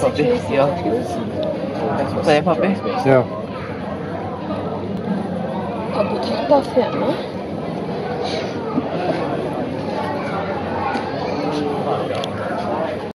Pappi? Ja. Sier pappi? Ja. Har du tatt av filmen?